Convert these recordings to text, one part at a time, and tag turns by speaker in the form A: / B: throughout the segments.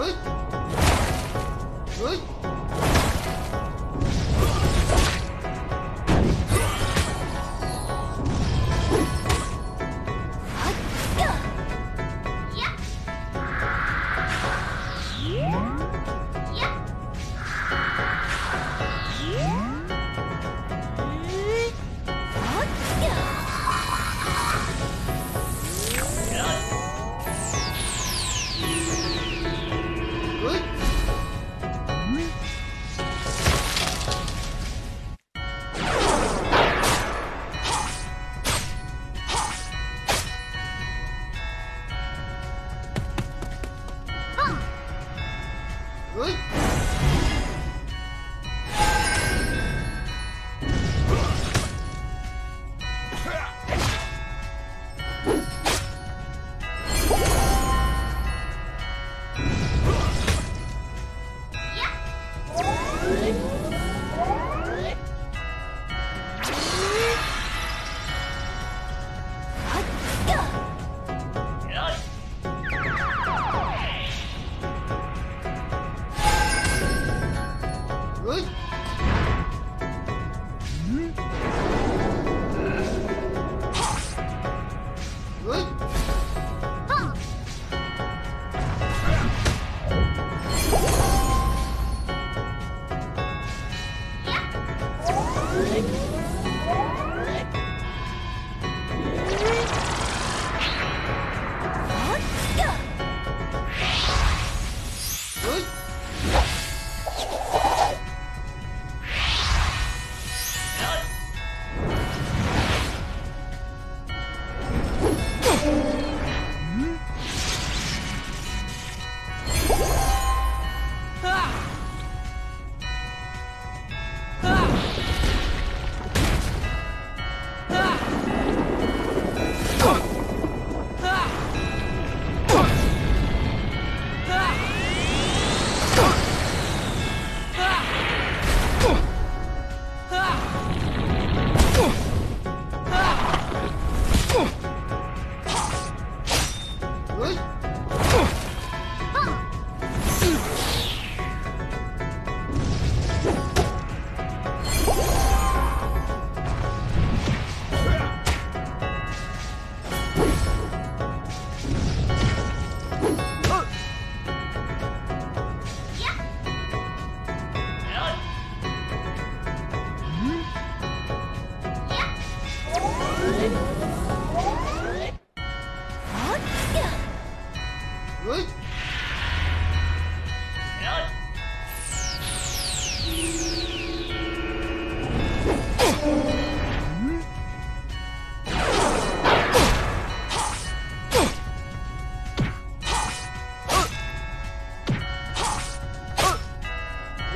A: Ui. Ui.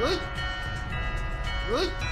A: Ой! Ой!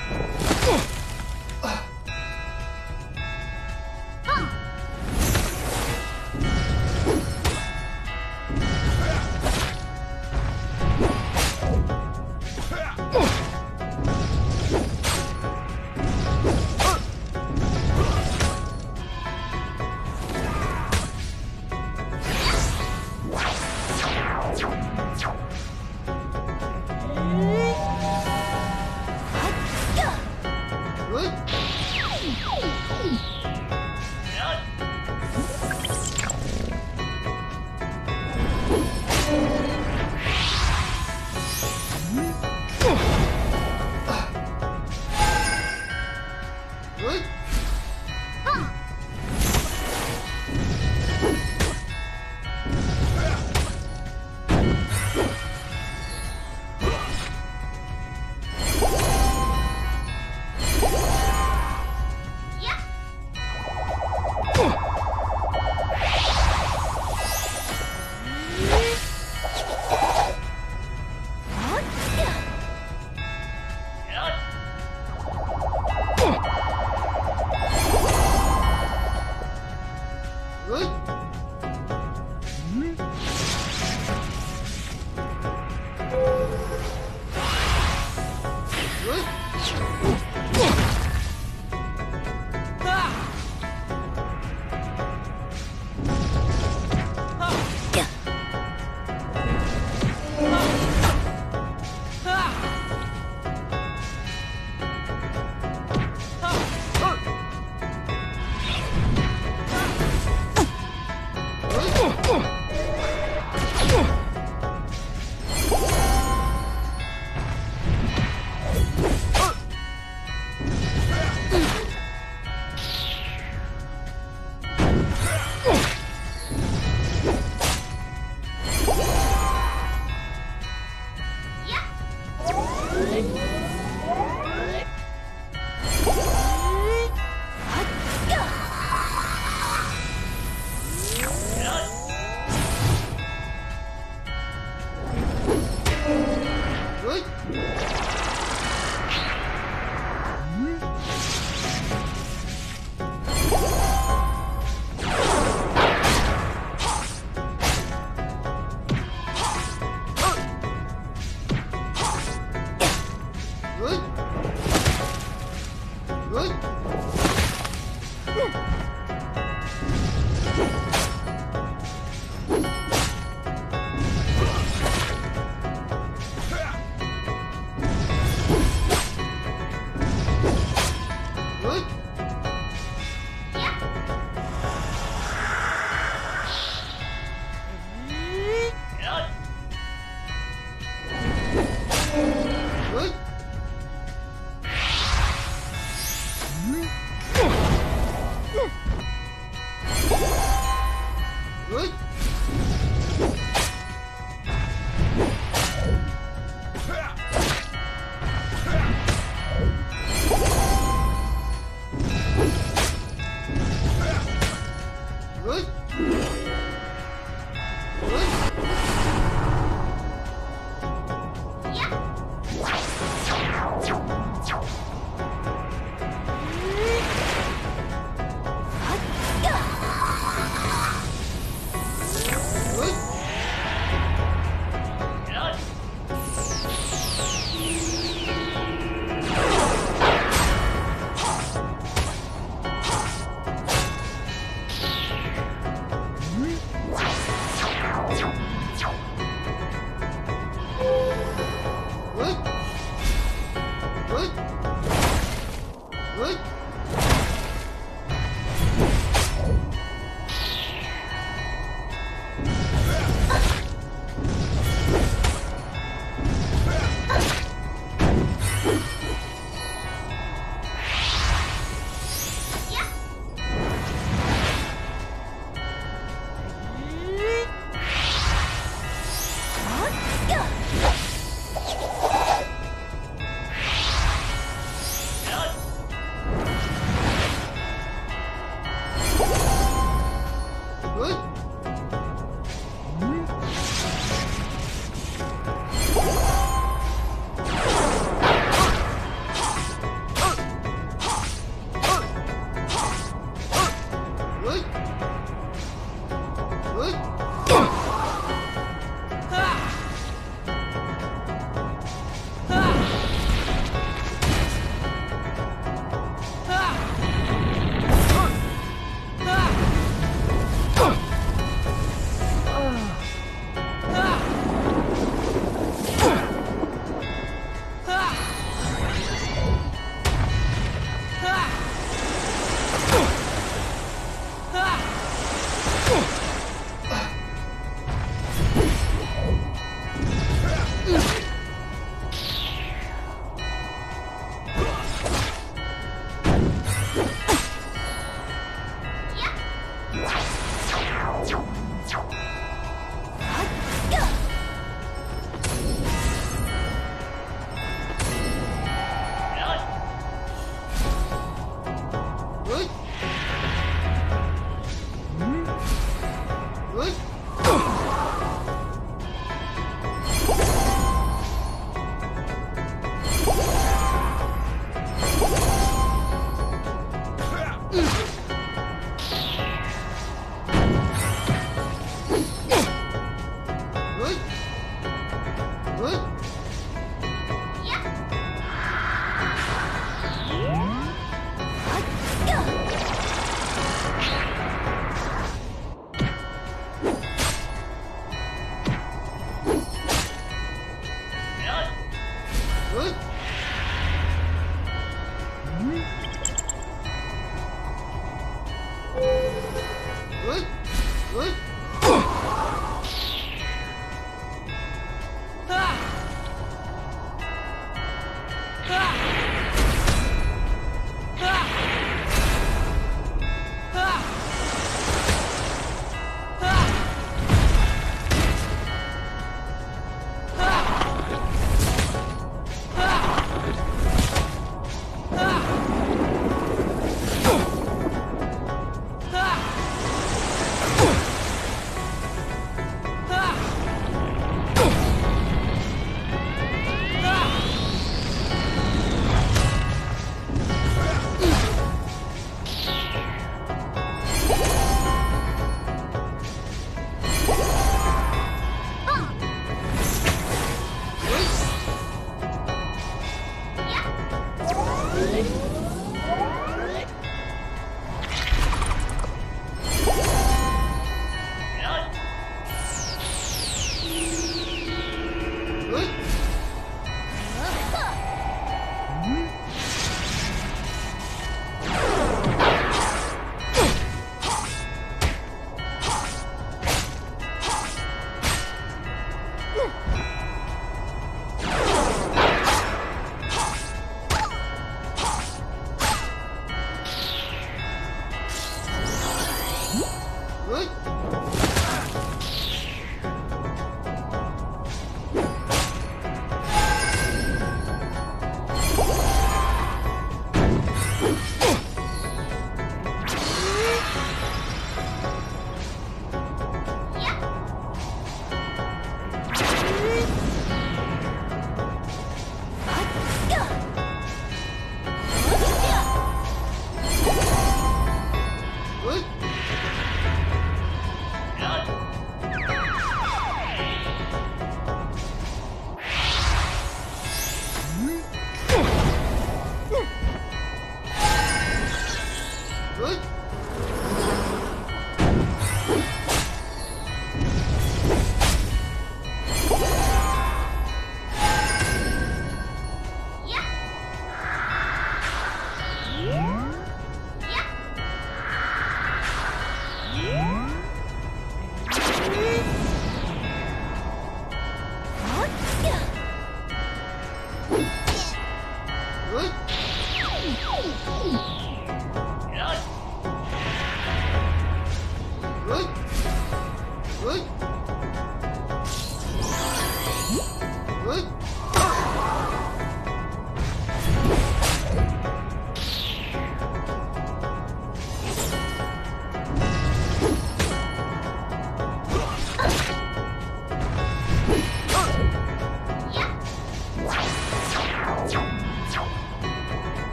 B: Really?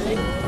B: Thank you.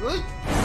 A: Good.